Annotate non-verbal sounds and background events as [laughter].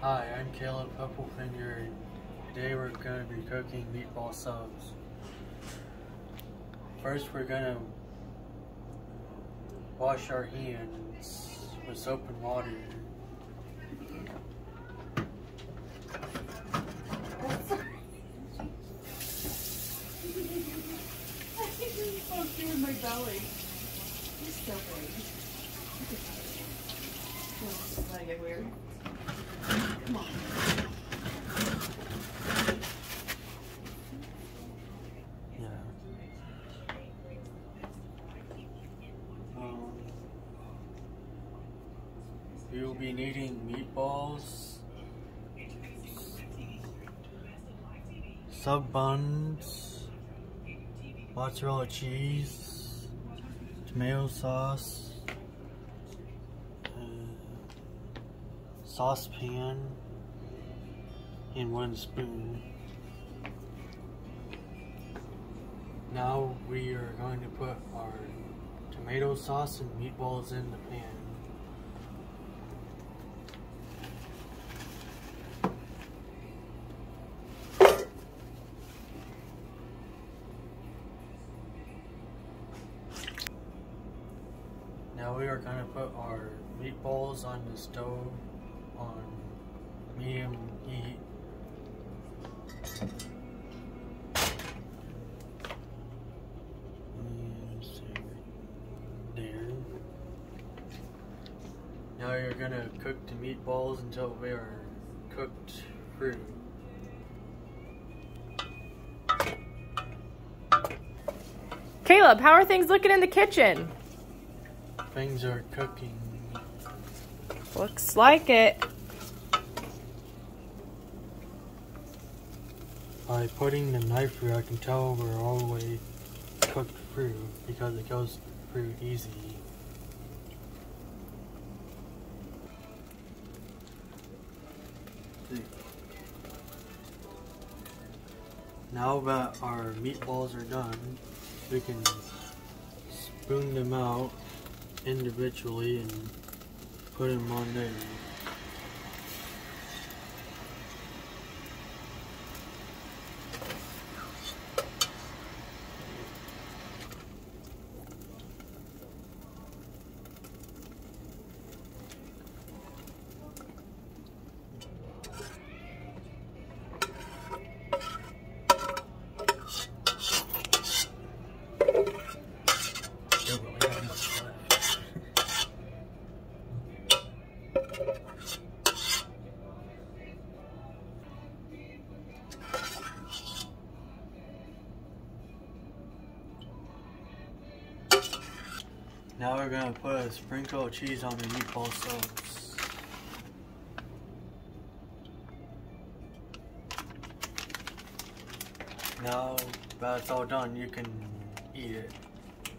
Hi, I'm Caleb Huppelfinger. Today we're going to be cooking meatball subs. First we're going to wash our hands with soap and water. [laughs] in my belly. You're. Yeah. Um, we will be needing meatballs, sub buns, mozzarella cheese, tomato sauce, saucepan, and one spoon. Now we are going to put our tomato sauce and meatballs in the pan. Now we are going to put our meatballs on the stove on medium heat. There. Now you're gonna cook the meatballs until they are cooked through. Caleb, how are things looking in the kitchen? Things are cooking. Looks like it. By putting the knife through, I can tell we're all the way cooked through because it goes through easy. Now that our meatballs are done, we can spoon them out individually and put them on there. Now we're gonna put a sprinkle of cheese on the meatball subs. Now that's all done, you can eat it.